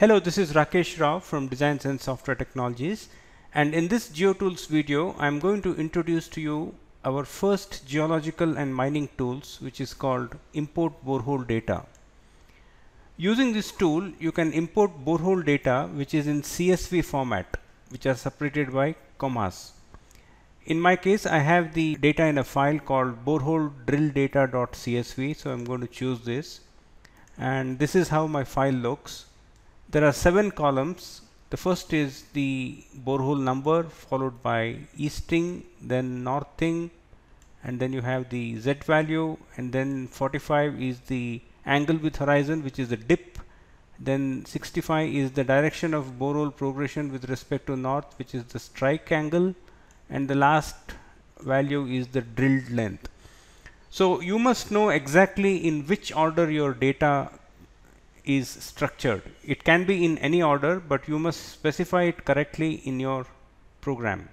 Hello, this is Rakesh Rao from Design Sense Software Technologies and in this GeoTools video I'm going to introduce to you our first geological and mining tools which is called import borehole data. Using this tool you can import borehole data which is in CSV format which are separated by commas. In my case I have the data in a file called borehole drill data.csv so I'm going to choose this and this is how my file looks there are seven columns. The first is the borehole number followed by easting, then northing, and then you have the Z value, and then 45 is the angle with horizon, which is the dip. Then 65 is the direction of borehole progression with respect to north, which is the strike angle, and the last value is the drilled length. So you must know exactly in which order your data is structured. It can be in any order, but you must specify it correctly in your program.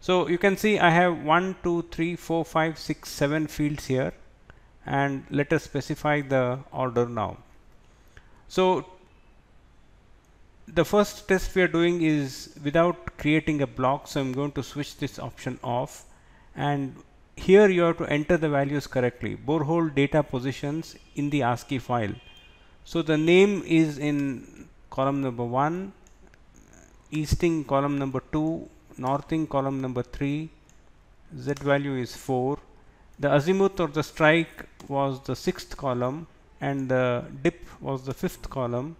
So you can see I have 1, 2, 3, 4, 5, 6, 7 fields here and let us specify the order now. So the first test we are doing is without creating a block so I'm going to switch this option off and here you have to enter the values correctly borehole data positions in the ASCII file so the name is in column number 1, easting column number 2, northing column number 3, z value is 4. The azimuth or the strike was the sixth column and the dip was the fifth column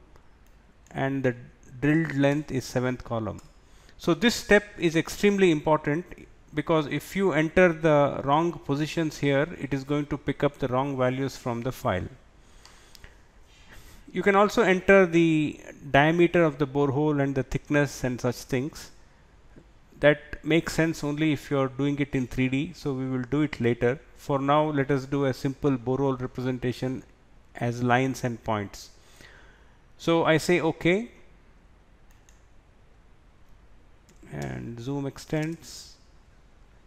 and the drilled length is seventh column. So this step is extremely important because if you enter the wrong positions here it is going to pick up the wrong values from the file. You can also enter the diameter of the borehole and the thickness and such things. That makes sense only if you are doing it in 3D. So we will do it later. For now, let us do a simple borehole representation as lines and points. So I say OK and zoom extents.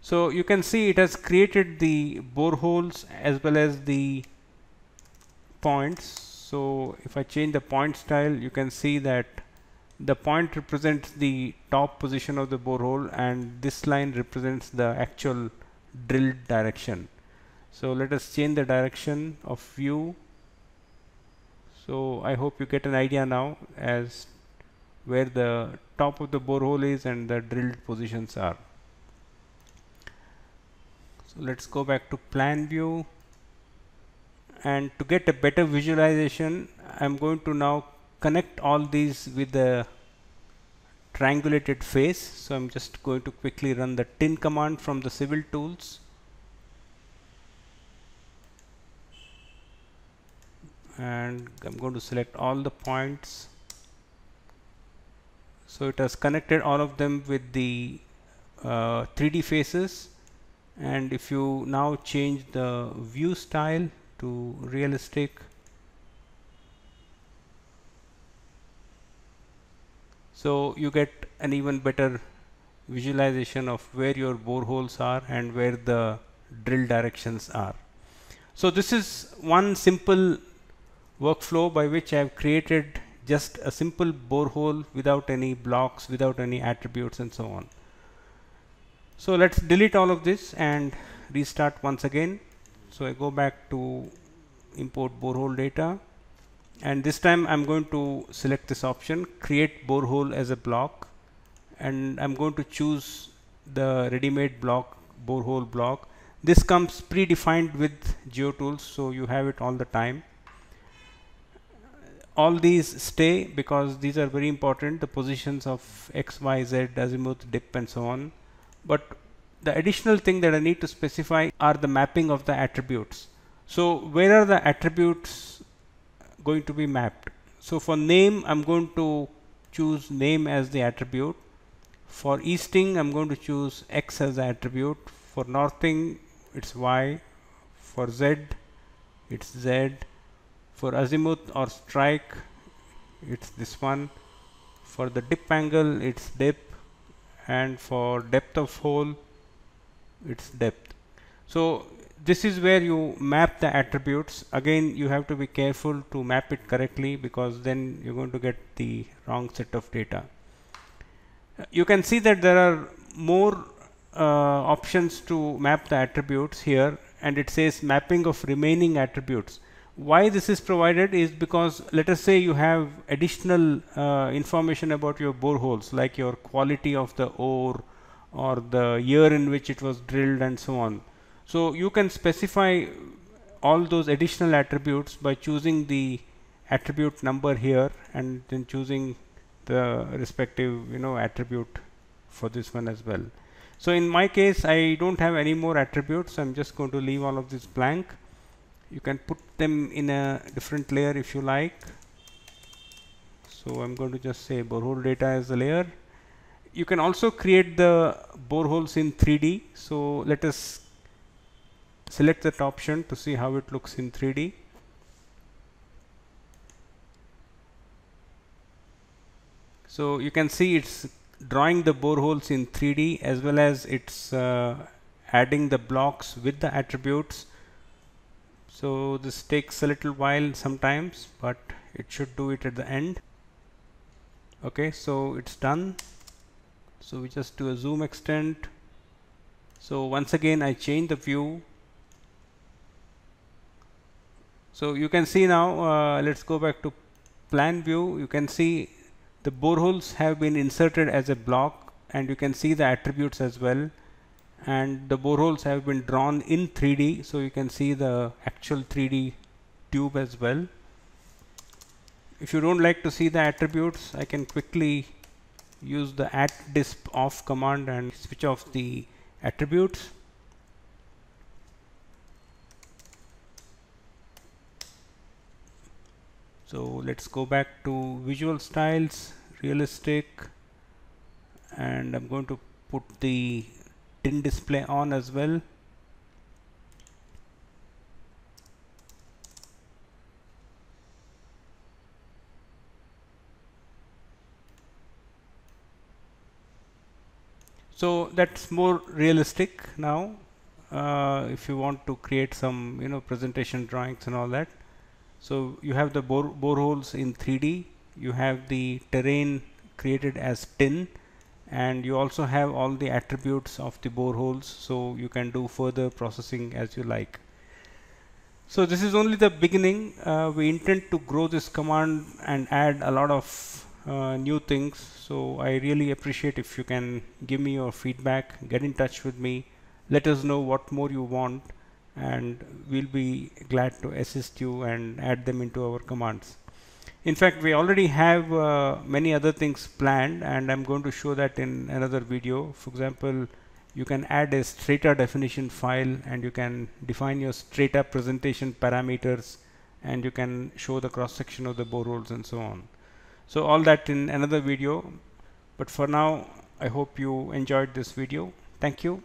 So you can see it has created the boreholes as well as the points so if I change the point style you can see that the point represents the top position of the borehole and this line represents the actual drilled direction. So let us change the direction of view. So I hope you get an idea now as where the top of the borehole is and the drilled positions are. So let's go back to plan view and to get a better visualization I'm going to now connect all these with the triangulated face. So I'm just going to quickly run the tin command from the civil tools. And I'm going to select all the points. So it has connected all of them with the uh, 3D faces. And if you now change the view style to realistic so you get an even better visualization of where your boreholes are and where the drill directions are. So this is one simple workflow by which I have created just a simple borehole without any blocks, without any attributes and so on. So let's delete all of this and restart once again. So I go back to import borehole data and this time I'm going to select this option create borehole as a block and I'm going to choose the ready-made block borehole block. This comes predefined with GeoTools so you have it all the time. All these stay because these are very important the positions of X, Y, Z, azimuth, dip and so on. But the additional thing that I need to specify are the mapping of the attributes. So where are the attributes going to be mapped? So for name, I'm going to choose name as the attribute. For easting, I'm going to choose X as the attribute. For northing, it's Y. For Z, it's Z. For azimuth or strike, it's this one. For the dip angle, it's dip. And for depth of hole, its depth. So this is where you map the attributes. Again you have to be careful to map it correctly because then you're going to get the wrong set of data. You can see that there are more uh, options to map the attributes here and it says mapping of remaining attributes. Why this is provided is because let us say you have additional uh, information about your boreholes like your quality of the ore or the year in which it was drilled and so on. So you can specify all those additional attributes by choosing the attribute number here and then choosing the respective you know attribute for this one as well. So in my case I don't have any more attributes I'm just going to leave all of this blank you can put them in a different layer if you like so I'm going to just say borehole data as a layer you can also create the boreholes in 3D so let us select that option to see how it looks in 3D so you can see it's drawing the boreholes in 3D as well as it's uh, adding the blocks with the attributes. So this takes a little while sometimes but it should do it at the end. Okay so it's done so we just do a zoom extent. So once again I change the view. So you can see now uh, let's go back to plan view. You can see the boreholes have been inserted as a block and you can see the attributes as well. And the boreholes have been drawn in 3D so you can see the actual 3D tube as well. If you don't like to see the attributes I can quickly use the at disp off command and switch off the attributes. So let's go back to visual styles realistic and I'm going to put the tin display on as well so that's more realistic now uh, if you want to create some you know presentation drawings and all that. So you have the bore boreholes in 3D you have the terrain created as tin and you also have all the attributes of the boreholes so you can do further processing as you like. So this is only the beginning. Uh, we intend to grow this command and add a lot of uh, new things so I really appreciate if you can give me your feedback get in touch with me let us know what more you want and we'll be glad to assist you and add them into our commands in fact, we already have uh, many other things planned and I'm going to show that in another video. For example, you can add a strata definition file and you can define your strata presentation parameters and you can show the cross section of the boreholes and so on. So all that in another video. But for now, I hope you enjoyed this video. Thank you.